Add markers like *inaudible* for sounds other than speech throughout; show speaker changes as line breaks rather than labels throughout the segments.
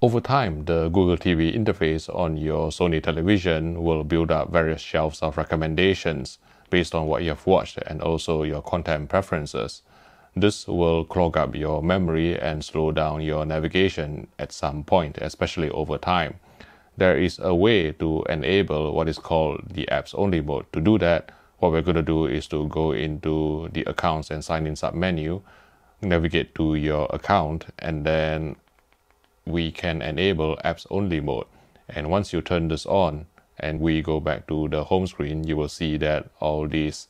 Over time, the Google TV interface on your Sony television will build up various shelves of recommendations based on what you have watched and also your content preferences. This will clog up your memory and slow down your navigation at some point, especially over time. There is a way to enable what is called the apps only mode. To do that, what we're going to do is to go into the accounts and sign in sub menu, navigate to your account, and then we can enable apps only mode. And once you turn this on and we go back to the home screen, you will see that all these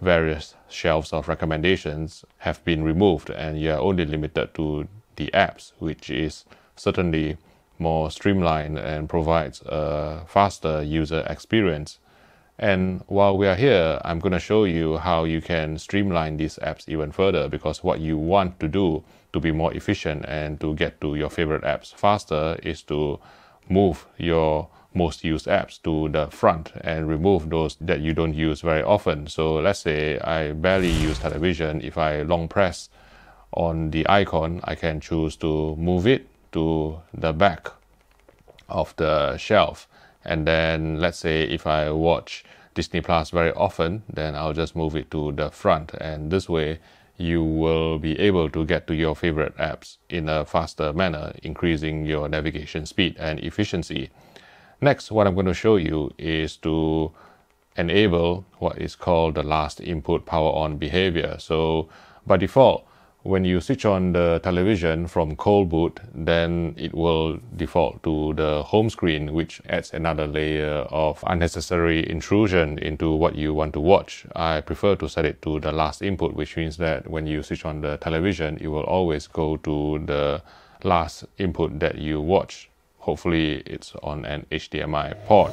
various shelves of recommendations have been removed and you are only limited to the apps, which is certainly more streamlined and provides a faster user experience. And while we are here, I'm going to show you how you can streamline these apps even further because what you want to do to be more efficient and to get to your favorite apps faster is to move your most used apps to the front and remove those that you don't use very often. So let's say I barely use television. If I long press on the icon, I can choose to move it to the back of the shelf. And then let's say if I watch Disney Plus very often, then I'll just move it to the front. And this way, you will be able to get to your favorite apps in a faster manner, increasing your navigation speed and efficiency. Next, what I'm going to show you is to enable what is called the last input power on behavior. So by default, when you switch on the television from cold boot, then it will default to the home screen, which adds another layer of unnecessary intrusion into what you want to watch. I prefer to set it to the last input, which means that when you switch on the television, it will always go to the last input that you watch. Hopefully, it's on an HDMI port.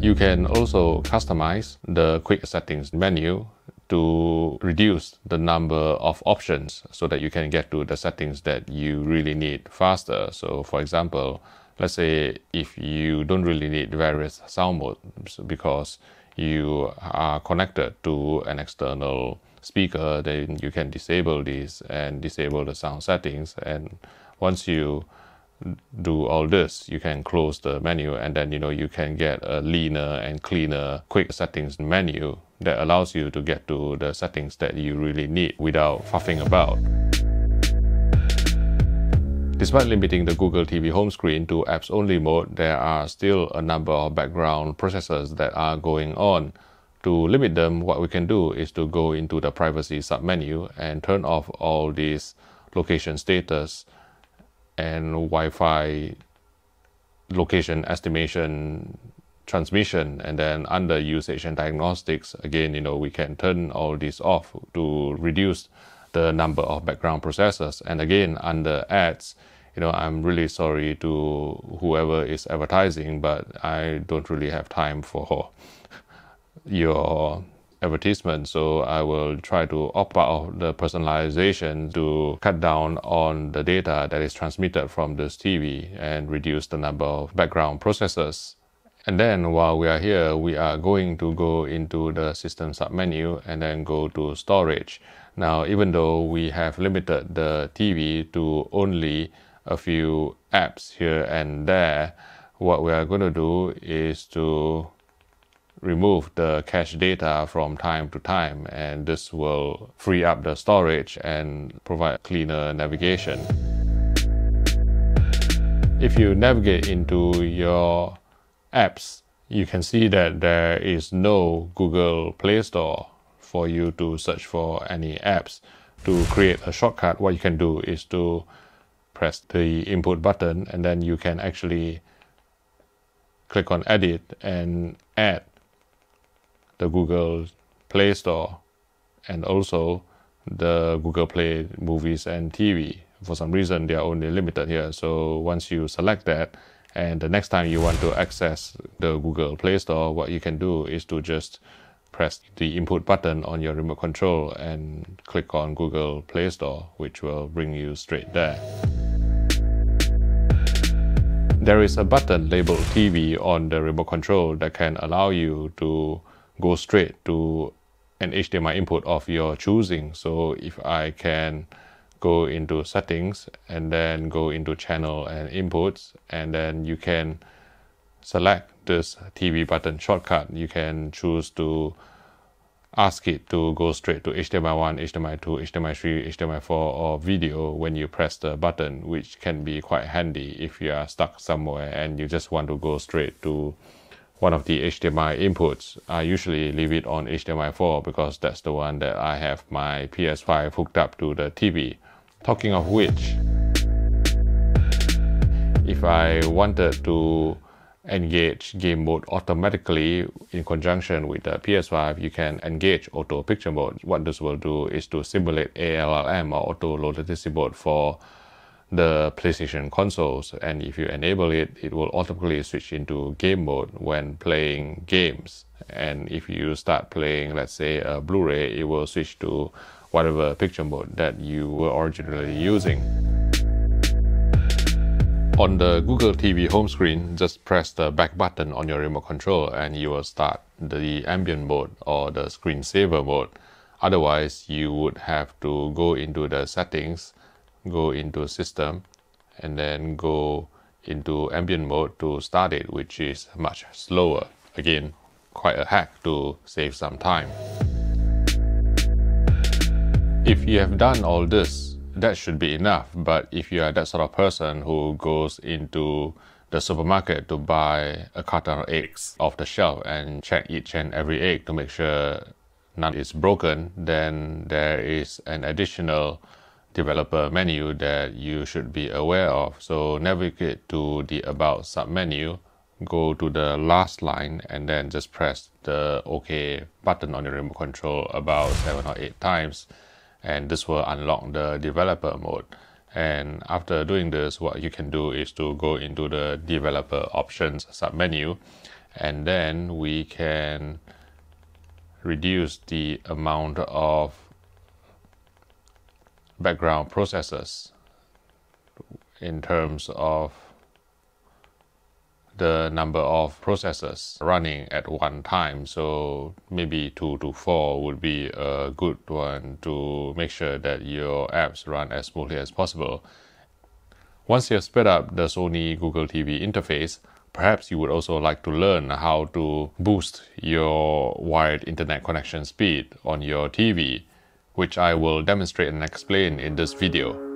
You can also customize the quick settings menu to reduce the number of options so that you can get to the settings that you really need faster. So for example, let's say if you don't really need various sound modes because you are connected to an external speaker, then you can disable these and disable the sound settings. And once you do all this, you can close the menu and then you know you can get a leaner and cleaner quick settings menu that allows you to get to the settings that you really need without faffing about. Despite limiting the Google TV home screen to apps only mode, there are still a number of background processes that are going on. To limit them, what we can do is to go into the privacy submenu and turn off all these location status and Wi-Fi location estimation transmission and then under usage and diagnostics again you know we can turn all this off to reduce the number of background processors. And again under ads you know i'm really sorry to whoever is advertising but i don't really have time for *laughs* your advertisement so i will try to opt out of the personalization to cut down on the data that is transmitted from this tv and reduce the number of background processes. and then while we are here, we are going to go into the system submenu and then go to storage. Now, even though we have limited the TV to only a few apps here and there, what we are going to do is to remove the cache data from time to time and this will free up the storage and provide cleaner navigation. If you navigate into your apps, you can see that there is no Google Play Store for you to search for any apps. To create a shortcut, what you can do is to press the input button and then you can actually click on edit and add the Google Play Store and also the Google Play movies and TV. For some reason, they are only limited here. So once you select that, and the next time you want to access the Google Play Store, what you can do is to just press the input button on your remote control and click on Google Play Store, which will bring you straight there. There is a button labeled TV on the remote control that can allow you to go straight to an HDMI input of your choosing. So if I can go into settings and then go into channel and inputs and then you can select this TV button shortcut. You can choose to ask it to go straight to HDMI 1, HDMI 2, HDMI 3, HDMI 4 or video when you press the button which can be quite handy if you are stuck somewhere and you just want to go straight to one of the HDMI inputs. I usually leave it on HDMI 4 because that's the one that I have my PS5 hooked up to the TV. Talking of which, if I wanted to engage game mode automatically in conjunction with the PS5, you can engage auto picture mode. What this will do is to simulate ALLM or auto low latency mode for the PlayStation consoles. And if you enable it, it will automatically switch into game mode when playing games. And if you start playing, let's say a Blu-ray, it will switch to whatever picture mode that you were originally using. On the Google TV home screen, just press the back button on your remote control and you will start the ambient mode or the screensaver mode. Otherwise, you would have to go into the settings, go into system, and then go into ambient mode to start it, which is much slower. Again, quite a hack to save some time. If you have done all this, that should be enough. But if you are that sort of person who goes into the supermarket to buy a carton of eggs off the shelf and check each and every egg to make sure none is broken, then there is an additional developer menu that you should be aware of. So navigate to the About submenu, go to the last line, and then just press the OK button on your remote control about seven or eight times and this will unlock the developer mode. And after doing this, what you can do is to go into the developer options submenu, and then we can reduce the amount of background processes in terms of the number of processes running at one time. So maybe two to four would be a good one to make sure that your apps run as smoothly as possible. Once you have sped up the Sony Google TV interface, perhaps you would also like to learn how to boost your wired internet connection speed on your TV, which I will demonstrate and explain in this video.